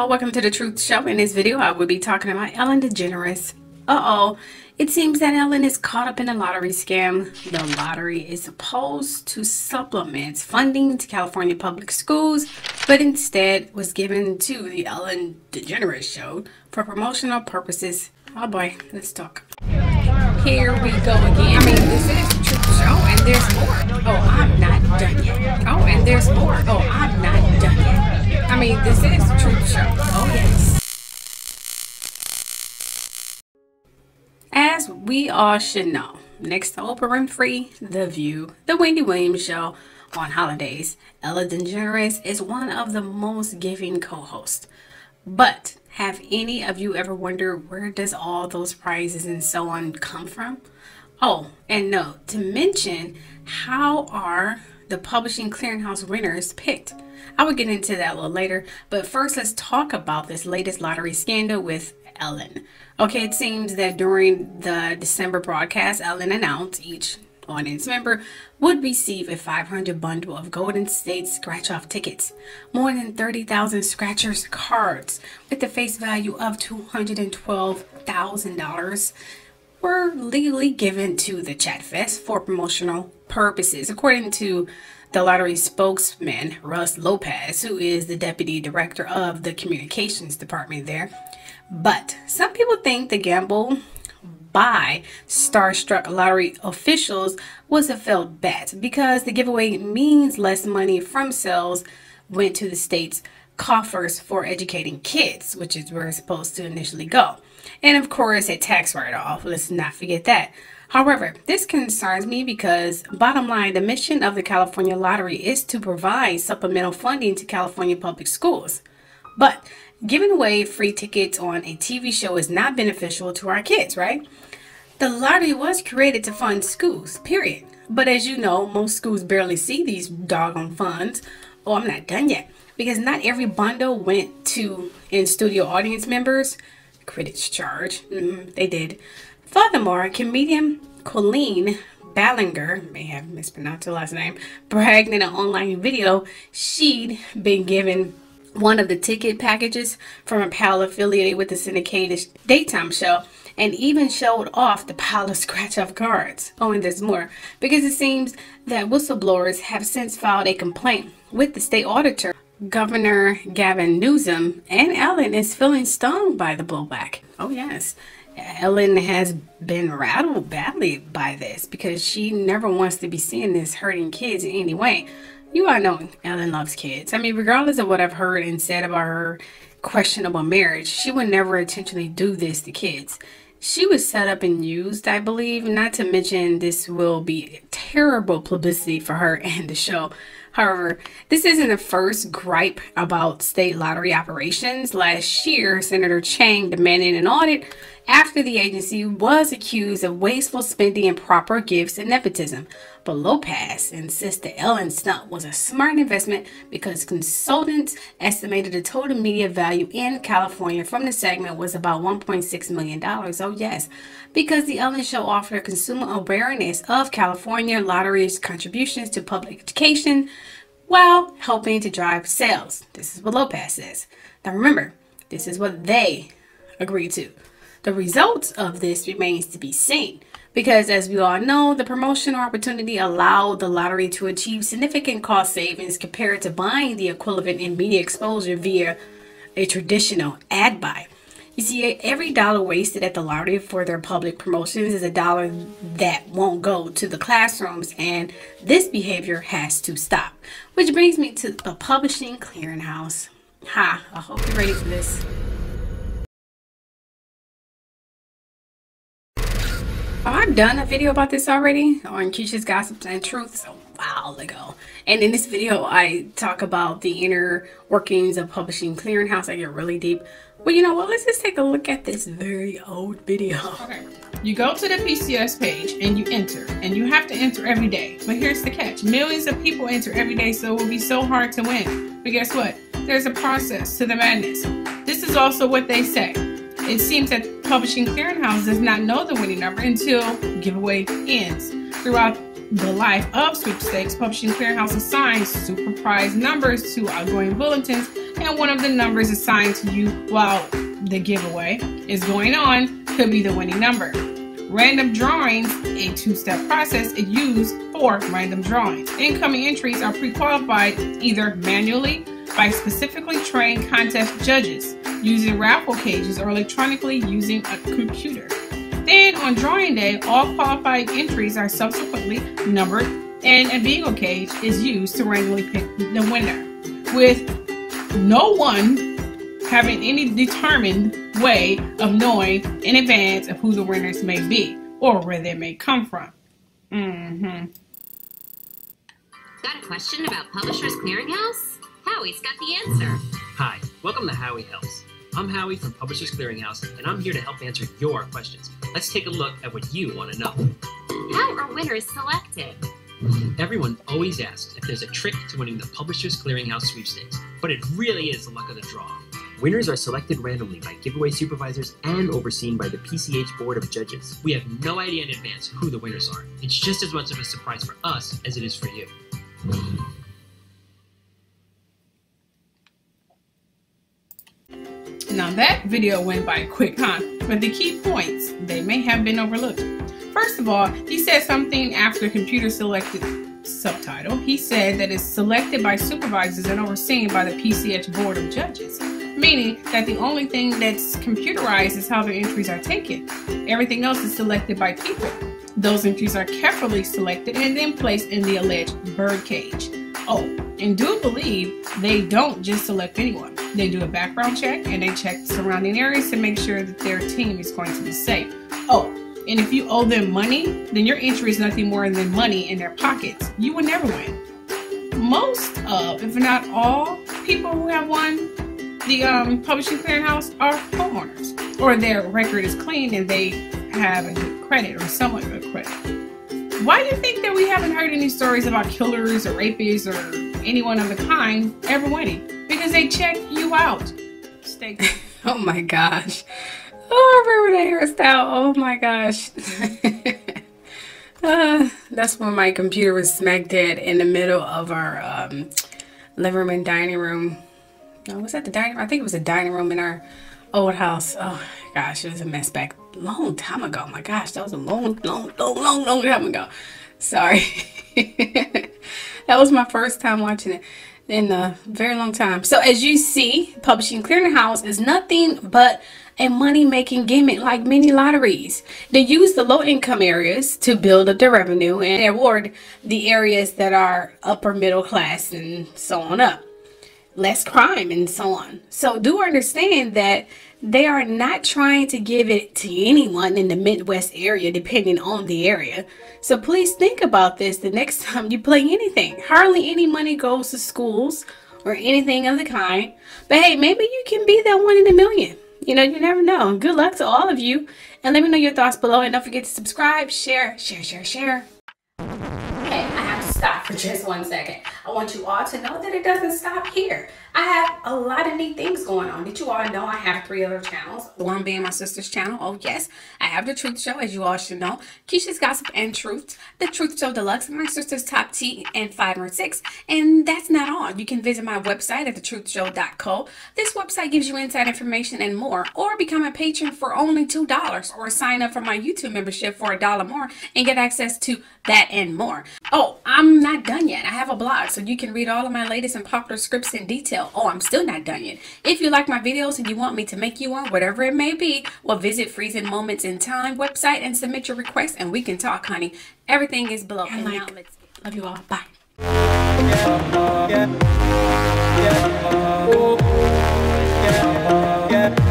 y'all, welcome to the Truth Show. In this video, I will be talking about Ellen DeGeneres. Uh-oh, it seems that Ellen is caught up in a lottery scam. The lottery is supposed to supplement funding to California public schools, but instead was given to the Ellen DeGeneres show for promotional purposes. Oh boy, let's talk. Here we go again. I mean, this is the Truth Show, and there's more. Oh, I'm not done yet. Oh, and there's more. Oh, I'm not done yet. I mean, this is the Truth Show. Oh, yes. As we all should know, next to Oprah Winfrey, The View, The Wendy Williams Show on holidays, Ellen DeGeneres is one of the most giving co-hosts. But have any of you ever wondered where does all those prizes and so on come from? Oh, and no, to mention how are the publishing clearinghouse winners picked? I will get into that a little later, but first let's talk about this latest lottery scandal with Ellen. Okay, it seems that during the December broadcast, Ellen announced each audience member would receive a 500 bundle of Golden State scratch off tickets, more than 30,000 scratchers cards with the face value of $212,000 were legally given to the Chat Fest for promotional purposes, according to the lottery spokesman, Russ Lopez, who is the deputy director of the communications department there. But some people think the gamble by Starstruck Lottery officials was a failed bet because the giveaway means less money from sales went to the state's coffers for educating kids, which is where it's supposed to initially go. And of course, a tax write off. Let's not forget that. However, this concerns me because, bottom line, the mission of the California Lottery is to provide supplemental funding to California public schools. But giving away free tickets on a TV show is not beneficial to our kids, right? The lottery was created to fund schools, period. But as you know, most schools barely see these doggone funds. Oh, I'm not done yet. Because not every bundle went to in-studio audience members. Critics charge. Mm, they did. Furthermore, comedian Colleen Ballinger, may have mispronounced her last name, bragged in an online video she'd been given one of the ticket packages from a pal affiliated with the syndicated daytime show and even showed off the pile of scratch off cards. Oh, and there's more because it seems that whistleblowers have since filed a complaint with the state auditor. Governor Gavin Newsom and Ellen is feeling stung by the blowback. Oh, yes. Ellen has been rattled badly by this because she never wants to be seeing this hurting kids in any way. You all know Ellen loves kids. I mean, regardless of what I've heard and said about her questionable marriage, she would never intentionally do this to kids. She was set up and used, I believe, not to mention this will be terrible publicity for her and the show. However, this isn't the first gripe about state lottery operations. Last year, Senator Chang demanded an audit after the agency was accused of wasteful spending, improper gifts, and nepotism. But Lopez insists the Ellen stunt was a smart investment because consultants estimated the total media value in California from the segment was about $1.6 million. Oh, yes, because the Ellen Show offered consumer awareness of California lottery's contributions to public education while helping to drive sales. This is what Lopez says. Now, remember, this is what they agreed to. The results of this remains to be seen because as we all know, the promotional opportunity allowed the lottery to achieve significant cost savings compared to buying the equivalent in media exposure via a traditional ad buy. You see, every dollar wasted at the lottery for their public promotions is a dollar that won't go to the classrooms, and this behavior has to stop. Which brings me to the publishing clearinghouse. Ha, I hope you're ready for this. Done a video about this already on Kisha's Gossips and Truths a while ago. And in this video, I talk about the inner workings of Publishing Clearinghouse. I get really deep. Well, you know what? Let's just take a look at this very old video. Okay. You go to the PCH page and you enter, and you have to enter every day. But here's the catch millions of people enter every day, so it will be so hard to win. But guess what? There's a process to the madness. This is also what they say. It seems that Publishing Clearinghouse does not know the winning number until giveaway ends. Throughout the life of sweepstakes, Publishing Clearinghouse assigns super prize numbers to outgoing bulletins and one of the numbers assigned to you while the giveaway is going on could be the winning number. Random drawings, a two-step process is used for random drawings. Incoming entries are pre-qualified either manually by specifically trained contest judges using raffle cages or electronically using a computer. Then on drawing day, all qualified entries are subsequently numbered and a bingo cage is used to randomly pick the winner, with no one having any determined way of knowing in advance of who the winners may be or where they may come from. Mm-hmm. Got a question about Publishers Clearinghouse? Howie's got the answer. Hi, welcome to Howie Helps. I'm Howie from Publishers Clearinghouse, and I'm here to help answer your questions. Let's take a look at what you want to know. How are winners selected? Everyone always asks if there's a trick to winning the Publishers Clearinghouse sweepstakes, but it really is the luck of the draw. Winners are selected randomly by giveaway supervisors and overseen by the PCH Board of Judges. We have no idea in advance who the winners are. It's just as much of a surprise for us as it is for you. Now that video went by quick, huh? But the key points, they may have been overlooked. First of all, he said something after computer selected subtitle. He said that it's selected by supervisors and overseen by the PCH Board of Judges, meaning that the only thing that's computerized is how the entries are taken. Everything else is selected by people. Those entries are carefully selected and then placed in the alleged bird cage. Oh, and do believe they don't just select anyone. They do a background check and they check surrounding areas to make sure that their team is going to be safe. Oh, and if you owe them money, then your entry is nothing more than money in their pockets. You will never win. Most of, if not all, people who have won the um, publishing clearinghouse are homeowners, or their record is clean and they have a good credit or somewhat good credit. Why do you think that we haven't heard any stories about killers or rapists or anyone of the kind ever winning? Because they check you out. Stay. oh my gosh. Oh, I remember that hairstyle. Oh my gosh. uh, that's when my computer was smack dead in the middle of our um, living room and dining room. No, was that the dining room? I think it was a dining room in our old house. Oh gosh, it was a mess back long time ago. My gosh, that was a long, long, long, long, long time ago. Sorry. that was my first time watching it in a very long time. So as you see, Publishing Clearinghouse is nothing but a money-making gimmick like many lotteries. They use the low-income areas to build up their revenue and award the areas that are upper middle class and so on up. Less crime and so on. So do understand that they are not trying to give it to anyone in the Midwest area, depending on the area. So please think about this the next time you play anything. Hardly any money goes to schools or anything of the kind. But hey, maybe you can be that one in a million. You know, you never know. Good luck to all of you. And let me know your thoughts below. And don't forget to subscribe, share, share, share, share. Okay, I have to stop for just one second. I want you all to know that it doesn't stop here. I have a lot of neat things going on. Did you all know I have three other channels? One being my sister's channel. Oh, yes. I have The Truth Show, as you all should know. Kisha's Gossip and Truth. The Truth Show Deluxe. My sister's Top T and 506. And that's not all. You can visit my website at thetruthshow.co. This website gives you inside information and more. Or become a patron for only $2. Or sign up for my YouTube membership for a dollar more and get access to that and more. Oh, I'm not done yet. I have a blog so you can read all of my latest and popular scripts in detail oh, I'm still not done yet. If you like my videos and you want me to make you one, whatever it may be, well, visit Freezing Moments in Time website and submit your request and we can talk, honey. Everything is below. And like, let's love you all. Bye. Yeah, yeah,